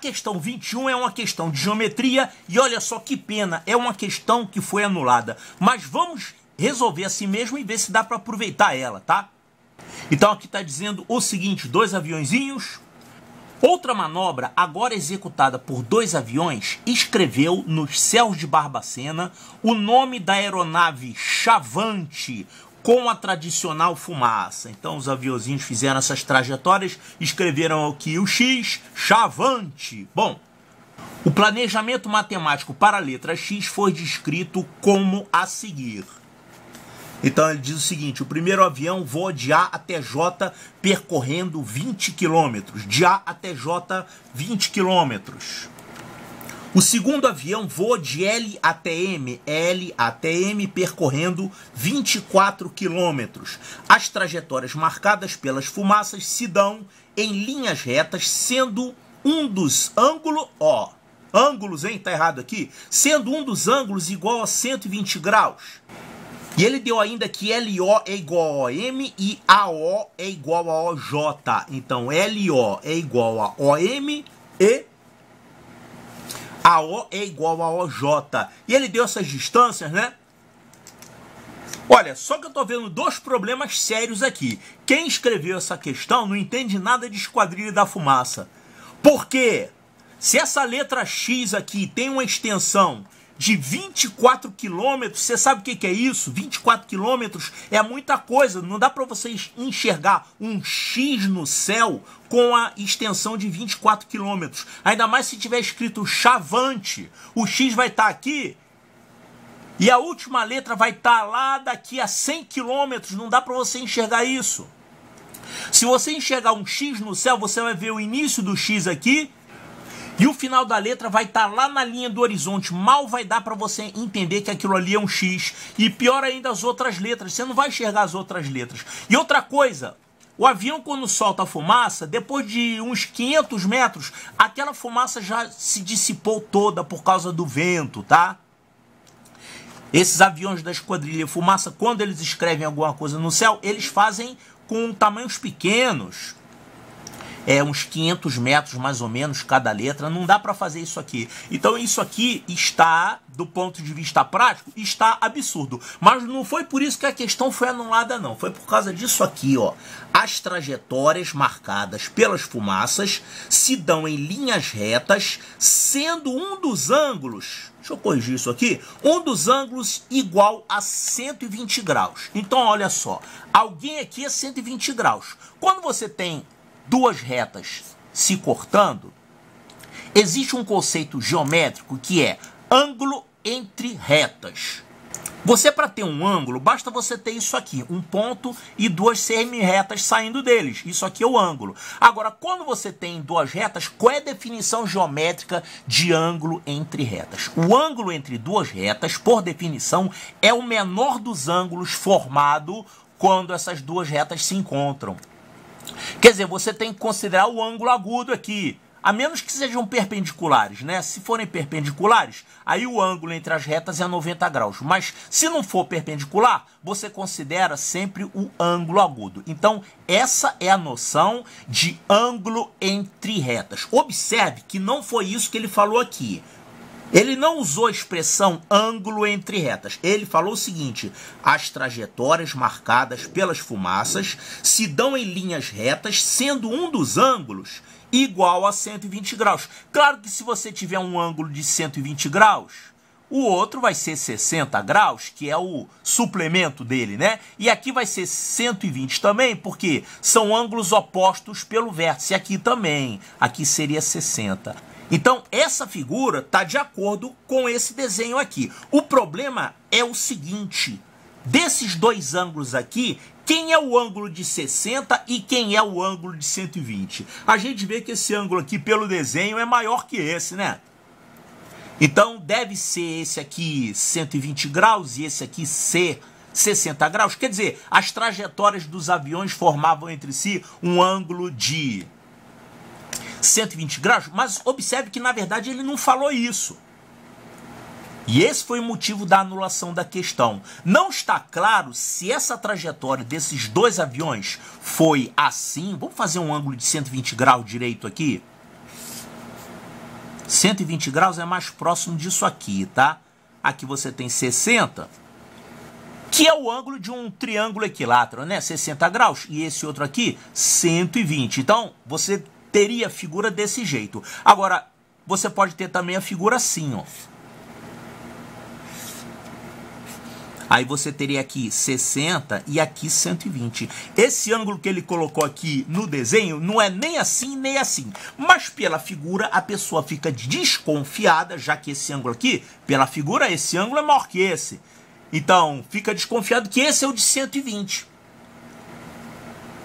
questão 21 é uma questão de geometria e olha só que pena, é uma questão que foi anulada. Mas vamos resolver assim mesmo e ver se dá para aproveitar ela, tá? Então aqui está dizendo o seguinte, dois aviãozinhos. Outra manobra, agora executada por dois aviões, escreveu nos céus de Barbacena o nome da aeronave Chavante, com a tradicional fumaça. Então os aviãozinhos fizeram essas trajetórias, escreveram aqui o X, Chavante. Bom, o planejamento matemático para a letra X foi descrito como a seguir. Então ele diz o seguinte: o primeiro avião voa de A até J percorrendo 20 quilômetros. De A até J, 20 quilômetros. O segundo avião voa de L até M, L até M, percorrendo 24 quilômetros. As trajetórias marcadas pelas fumaças se dão em linhas retas, sendo um dos ângulos, ó, ângulos, hein, tá errado aqui, sendo um dos ângulos igual a 120 graus. E ele deu ainda que LO é igual a M e AO é igual a OJ. Então, LO é igual a OM e AO é igual a OJ. E ele deu essas distâncias, né? Olha, só que eu tô vendo dois problemas sérios aqui. Quem escreveu essa questão não entende nada de esquadrilha da fumaça. Por quê? Se essa letra X aqui tem uma extensão de 24 quilômetros, você sabe o que, que é isso? 24 quilômetros é muita coisa. Não dá para vocês enxergar um X no céu com a extensão de 24 quilômetros. Ainda mais se tiver escrito chavante. O X vai estar tá aqui e a última letra vai estar tá lá daqui a 100 quilômetros. Não dá para você enxergar isso. Se você enxergar um X no céu, você vai ver o início do X aqui e o final da letra vai estar tá lá na linha do horizonte. Mal vai dar para você entender que aquilo ali é um X. E pior ainda as outras letras. Você não vai enxergar as outras letras. E outra coisa, o avião, quando solta a fumaça, depois de uns 500 metros, aquela fumaça já se dissipou toda por causa do vento, tá? Esses aviões da esquadrilha fumaça, quando eles escrevem alguma coisa no céu, eles fazem com tamanhos pequenos é, uns 500 metros mais ou menos cada letra. Não dá para fazer isso aqui. Então isso aqui está, do ponto de vista prático, está absurdo. Mas não foi por isso que a questão foi anulada, não. Foi por causa disso aqui, ó. As trajetórias marcadas pelas fumaças se dão em linhas retas, sendo um dos ângulos Deixa eu corrigir isso aqui. Um dos ângulos igual a 120 graus. Então, olha só. Alguém aqui é 120 graus. Quando você tem duas retas se cortando, existe um conceito geométrico que é ângulo entre retas. Você, para ter um ângulo, basta você ter isso aqui, um ponto e duas semi-retas saindo deles. Isso aqui é o ângulo. Agora, quando você tem duas retas, qual é a definição geométrica de ângulo entre retas? O ângulo entre duas retas, por definição, é o menor dos ângulos formado quando essas duas retas se encontram. Quer dizer, você tem que considerar o ângulo agudo aqui, a menos que sejam perpendiculares, né? Se forem perpendiculares, aí o ângulo entre as retas é 90 graus. Mas se não for perpendicular, você considera sempre o ângulo agudo. Então, essa é a noção de ângulo entre retas. Observe que não foi isso que ele falou aqui. Ele não usou a expressão ângulo entre retas. Ele falou o seguinte: as trajetórias marcadas pelas fumaças se dão em linhas retas, sendo um dos ângulos igual a 120 graus. Claro que se você tiver um ângulo de 120 graus, o outro vai ser 60 graus, que é o suplemento dele, né? E aqui vai ser 120 também, porque são ângulos opostos pelo vértice. Aqui também, aqui seria 60. Então, essa figura está de acordo com esse desenho aqui. O problema é o seguinte: desses dois ângulos aqui, quem é o ângulo de 60 e quem é o ângulo de 120? A gente vê que esse ângulo aqui, pelo desenho, é maior que esse, né? Então, deve ser esse aqui 120 graus e esse aqui ser 60 graus. Quer dizer, as trajetórias dos aviões formavam entre si um ângulo de 120 graus, mas observe que na verdade ele não falou isso. E esse foi o motivo da anulação da questão. Não está claro se essa trajetória desses dois aviões foi assim. Vamos fazer um ângulo de 120 graus direito aqui? 120 graus é mais próximo disso aqui, tá? Aqui você tem 60, que é o ângulo de um triângulo equilátero, né? 60 graus. E esse outro aqui, 120. Então, você teria a figura desse jeito. Agora, você pode ter também a figura assim, ó. Aí você teria aqui 60 e aqui 120. Esse ângulo que ele colocou aqui no desenho não é nem assim nem assim. Mas pela figura a pessoa fica desconfiada, já que esse ângulo aqui, pela figura, esse ângulo é maior que esse. Então fica desconfiado que esse é o de 120.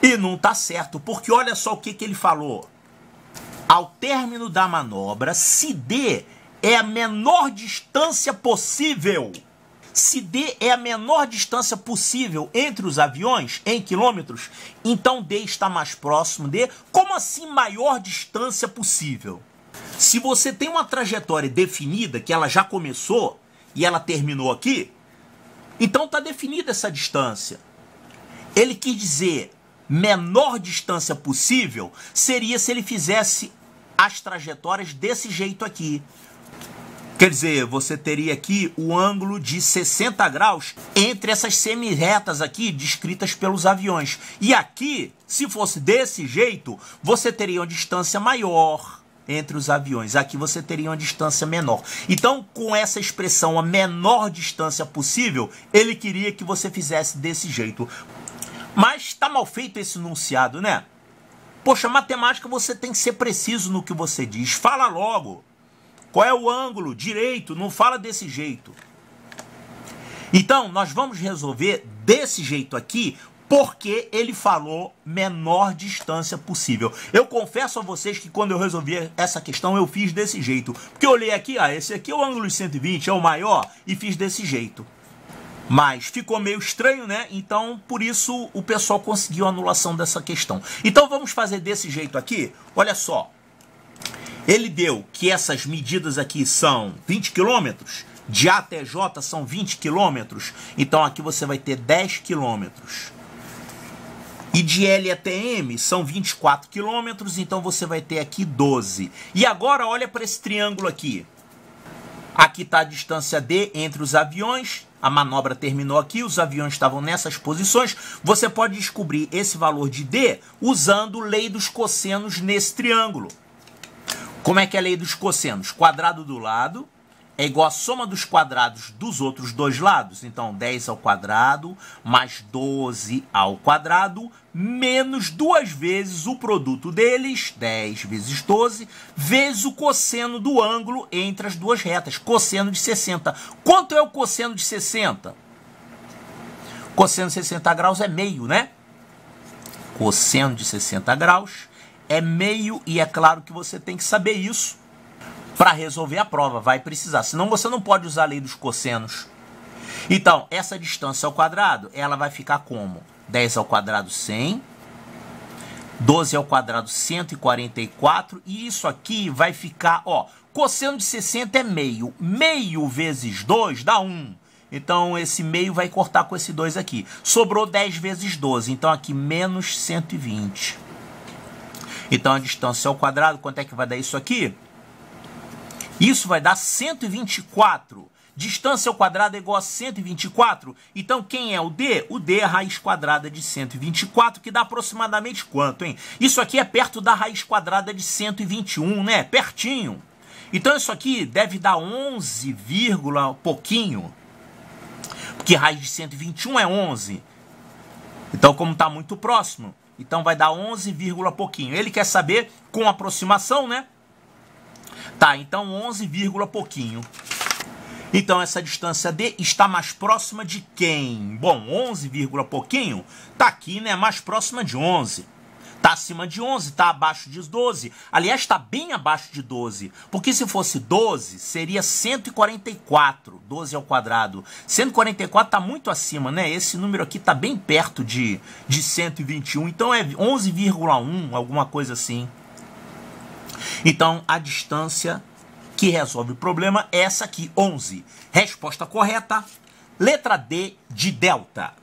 E não tá certo, porque olha só o que, que ele falou. Ao término da manobra, se D é a menor distância possível se D é a menor distância possível entre os aviões, em quilômetros, então D está mais próximo de. Como assim maior distância possível? Se você tem uma trajetória definida, que ela já começou e ela terminou aqui, então está definida essa distância. Ele quis dizer menor distância possível seria se ele fizesse as trajetórias desse jeito aqui. Quer dizer, você teria aqui o ângulo de 60 graus entre essas semi-retas aqui descritas pelos aviões. E aqui, se fosse desse jeito, você teria uma distância maior entre os aviões. Aqui você teria uma distância menor. Então, com essa expressão, a menor distância possível, ele queria que você fizesse desse jeito. Mas está mal feito esse enunciado, né? Poxa, matemática você tem que ser preciso no que você diz. Fala logo. Qual é o ângulo direito? Não fala desse jeito. Então, nós vamos resolver desse jeito aqui, porque ele falou menor distância possível. Eu confesso a vocês que quando eu resolvi essa questão, eu fiz desse jeito. Porque eu olhei aqui, ah, esse aqui é o ângulo de 120, é o maior, e fiz desse jeito. Mas ficou meio estranho, né? Então, por isso, o pessoal conseguiu a anulação dessa questão. Então, vamos fazer desse jeito aqui. Olha só. Ele deu que essas medidas aqui são 20 quilômetros, de A até J são 20 quilômetros, então aqui você vai ter 10 quilômetros. E de L até M são 24 quilômetros, então você vai ter aqui 12. E agora olha para esse triângulo aqui. Aqui está a distância D entre os aviões, a manobra terminou aqui, os aviões estavam nessas posições. Você pode descobrir esse valor de D usando lei dos cossenos nesse triângulo. Como é que é a lei dos cossenos? Quadrado do lado é igual à soma dos quadrados dos outros dois lados. Então, 10 ao quadrado mais 12 ao quadrado menos duas vezes o produto deles, 10 vezes 12, vezes o cosseno do ângulo entre as duas retas, cosseno de 60. Quanto é o cosseno de 60? Cosseno de 60 graus é meio, né? Cosseno de 60 graus é meio e é claro que você tem que saber isso para resolver a prova, vai precisar. Senão você não pode usar a lei dos cossenos. Então, essa distância ao quadrado, ela vai ficar como? 10 ao quadrado 100, 12 ao quadrado 144, e isso aqui vai ficar, ó, cosseno de 60 é meio. Meio vezes 2 dá 1. Então, esse meio vai cortar com esse 2 aqui. Sobrou 10 vezes 12, então aqui menos 120. Então a distância ao quadrado, quanto é que vai dar isso aqui? Isso vai dar 124. Distância ao quadrado é igual a 124. Então quem é o D? O D é a raiz quadrada de 124, que dá aproximadamente quanto, hein? Isso aqui é perto da raiz quadrada de 121, né? Pertinho. Então isso aqui deve dar 11, pouquinho. Porque raiz de 121 é 11. Então como está muito próximo, então vai dar 11, pouquinho. Ele quer saber com aproximação, né? Tá, então 11, pouquinho. Então essa distância D está mais próxima de quem? Bom, 11, pouquinho tá aqui, né? Mais próxima de 11. Está acima de 11, está abaixo de 12. Aliás, está bem abaixo de 12. Porque se fosse 12, seria 144. 12 ao quadrado. 144 está muito acima, né? Esse número aqui está bem perto de, de 121. Então é 11,1, alguma coisa assim. Então a distância que resolve o problema é essa aqui, 11. Resposta correta, letra D de delta.